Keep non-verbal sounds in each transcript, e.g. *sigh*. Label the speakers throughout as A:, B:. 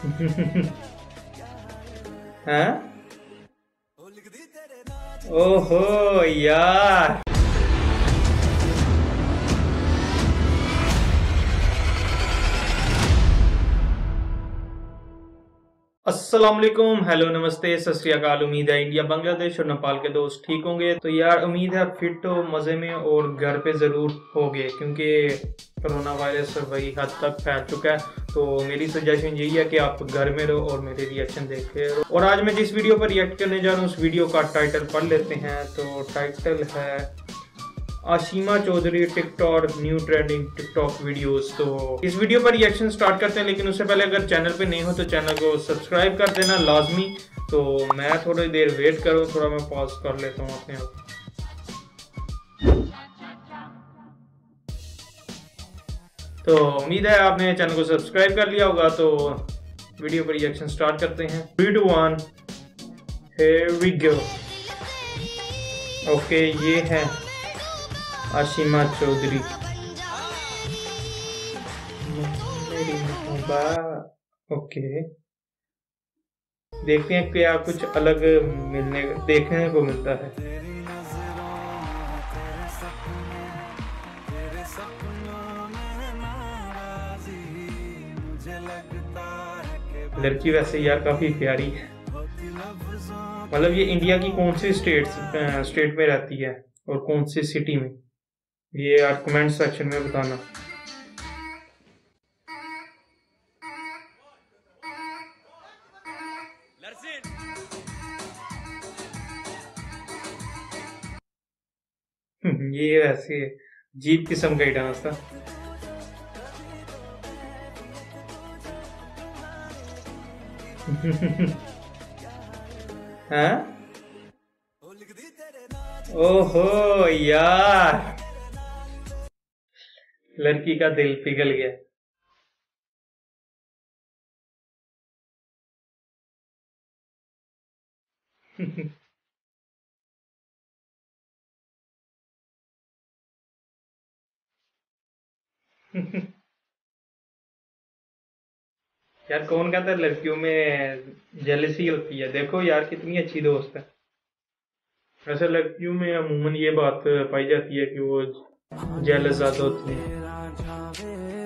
A: *laughs* हैं? ओहो यार। वालेकुम हेलो, नमस्ते, सत उम्मीद है इंडिया, बांग्लादेश और नेपाल के दोस्त ठीक होंगे। तो यार, उम्मीद है फिट हो, मज़े में और घर पे ज़रूर होगे, क्योंकि कोरोना वायरस वही हद तक फैल चुका है। तो मेरी सजेशन यही है कि आप घर में रहो और मेरे रिएक्शन देखते रहो। और आज मैं जिस वीडियो पर रिएक्ट करने जा रहा हूँ, उस वीडियो का टाइटल पढ़ लेते हैं। तो टाइटल है Ashima Chaudhary, TikTok new trending TikTok videos तो इस वीडियो पर रिएक्शन स्टार्ट करते हैं, लेकिन उससे पहले अगर चैनल पे नहीं हो तो चैनल को सब्सक्राइब कर देना लाजमी। तो मैं थोड़ी देर वेट करूँ, थोड़ा मैं पॉज कर लेता हूँ अपने आप। तो उम्मीद है आपने चैनल को सब्सक्राइब कर लिया होगा तो वीडियो पर रिएक्शन स्टार्ट करते हैं। Three two one we go okay ये है। आशिमा चौधरी ओके देखते हैं क्या कुछ अलग मिलने, देखने को मिलता है। लड़की वैसे यार काफ़ी प्यारी है। मतलब ये इंडिया की कौन सी स्टेट स्टेट में रहती है और कौन सी सिटी में? ये आप कमेंट सेक्शन में बताना। ये वैसे जीप किस्म का ही डांस था। *laughs* हाँ? ओहो यार। लड़की का दिल पिघल गया। यार, कौन कहता है लड़कियों में जेलसी होती है? देखो यार, कितनी अच्छी दोस्त है। वैसे लड़कियों में अमूमन ये बात पाई जाती है कि वो जेलस ज़्यादा होती है।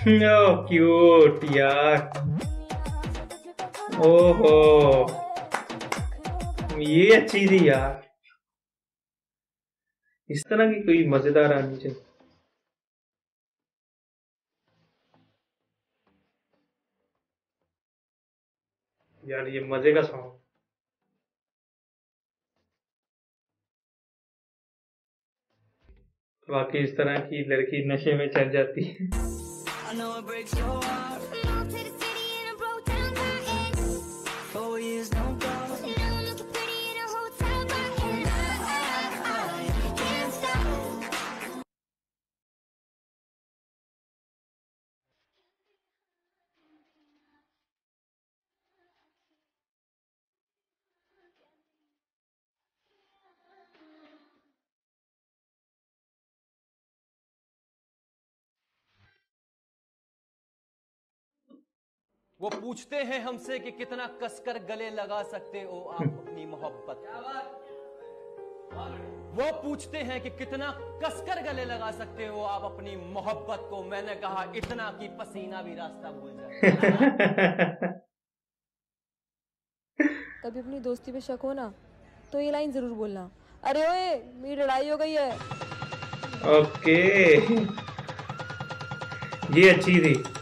A: ओ क्यूट यार ओहो ये अच्छी थी यार। इस तरह की कोई मज़ेदार आनी चाहिए। यार, ये मज़े का सॉन्ग बाकी इस तरह की लड़की नशे में चढ़ जाती है। I know it breaks your heart.
B: वो पूछते हैं हमसे कि कितना कसकर गले लगा सकते हो आप अपनी मोहब्बत वो पूछते हैं कि कितना कसकर गले लगा सकते हो आप अपनी मोहब्बत को? मैंने कहा इतना कि पसीना भी रास्ता भूल जाए। *laughs*
C: कभी अपनी दोस्ती पे शक हो ना तो ये लाइन ज़रूर बोलना। अरे ओए मेरी लड़ाई हो गई है।
A: ओके। ये अच्छी थी।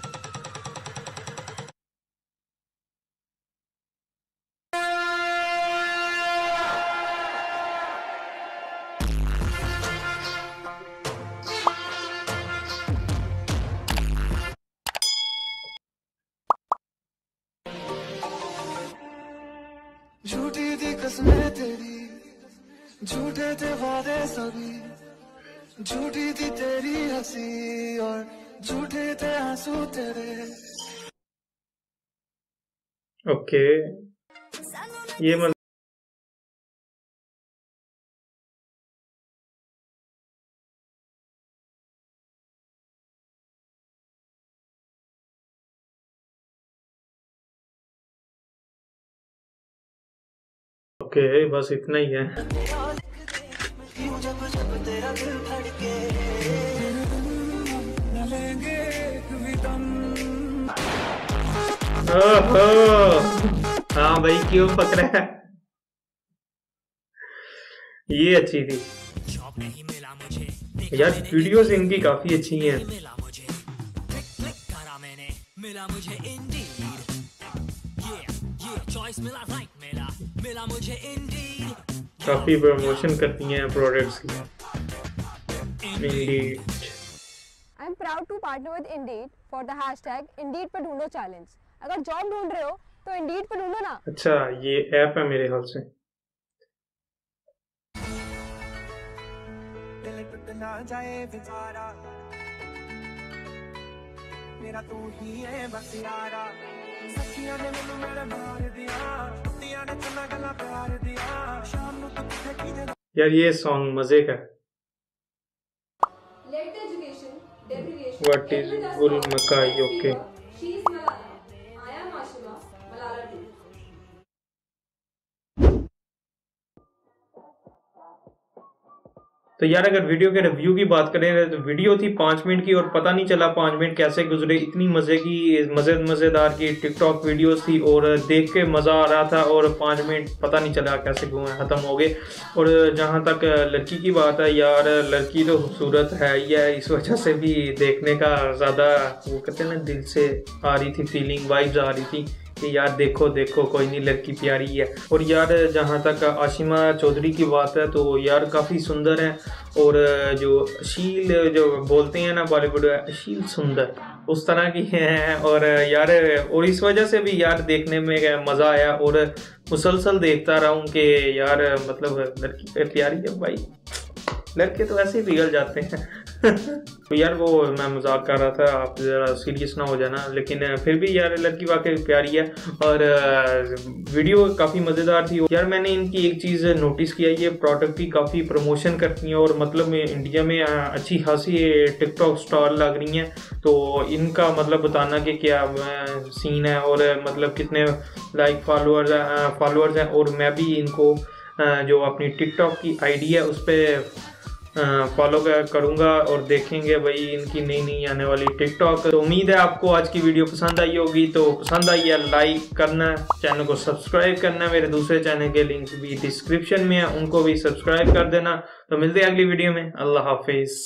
D: झूठी थी कसमें तेरी, झूठे थे वादे सभी झूठी थी तेरी हँसी और झूठे थे आँसू तेरे
A: ओके okay. ये मतलब ओके, बस इतना ही है। ओहो हाँ भाई, क्यों पकड़ा? है ये अच्छी थी। यार वीडियोस इनकी काफ़ी अच्छी हैं।
E: मिला मुझे इंडीड ये ये चॉइस मिला राइट मिला।
A: काफ़ी प्रमोशन करती हैं प्रोडक्ट्स की। Indeed
C: I am proud to partner with Indeed for the hashtag Indeed पर ढूंढो चैलेंज अगर जॉब ढूंढ रहे हो तो इंडीड पर ढूंढो ना।
A: अच्छा ये ऐप है मेरे हाल से।
D: ना जाए बेचारा। मेरा तू ही है बस यारा। सखियाँ ने मेनू मार दिया।
A: यार ये सॉन्ग मज़े का
C: वट इज़ गुल मकाई ओके
A: तो यार अगर वीडियो के रिव्यू की बात करें तो वीडियो थी पाँच मिनट की और पता नहीं चला पाँच मिनट कैसे गुजरे। इतनी मज़े की मज़े मज़ेदार की टिकटॉक वीडियोस थी और देख के मज़ा आ रहा था और पाँच मिनट पता नहीं चला कैसे ख़त्म हो गए। और जहाँ तक लड़की की बात है, यार लड़की तो खूबसूरत है ही है, इस वजह से भी देखने का ज़्यादा वो कहते हैं ना, दिल से आ रही थी फीलिंग वाइब्स आ रही थी। कि यार देखो देखो, कोई नहीं, लड़की प्यारी है और यार, जहाँ तक आशिमा चौधरी की बात है तो यार काफ़ी सुंदर है। और जो अशील जो बोलते हैं ना बॉलीवुड अशील सुंदर, उस तरह की हैं। और यार, और इस वजह से भी यार देखने में मज़ा आया। और मुसलसल देखता रहा हूँ कि यार मतलब लड़की प्यारी है भाई। लड़के तो ऐसे ही पिघल जाते हैं। *laughs* यार वो मैं मज़ाक कर रहा था, आप ज़रा सीरियस ना हो जाना, लेकिन फिर भी यार लड़की वाकई प्यारी है, और वीडियो काफ़ी मज़ेदार थी। यार मैंने इनकी एक चीज़ नोटिस किया, ये प्रोडक्ट की काफ़ी प्रमोशन करती हैं, और मतलब इंडिया में अच्छी खासी टिकटॉक स्टॉल लग रही हैं तो इनका मतलब बताना कि क्या सीन है, और मतलब कितने लाइक फॉलोअर्स फॉलोअर्स हैं, और मैं भी इनको जो अपनी टिकटॉक की आईडी है, उस पर फॉलो करूँगा और देखेंगे भाई इनकी नई नई आने वाली टिकटॉक तो उम्मीद है आपको आज की वीडियो पसंद आई होगी। तो पसंद आई है लाइक करना चैनल को सब्सक्राइब करना। मेरे दूसरे चैनल के लिंक भी डिस्क्रिप्शन में है, उनको भी सब्सक्राइब कर देना। तो मिलते हैं अगली वीडियो में। अल्लाह हाफिज़।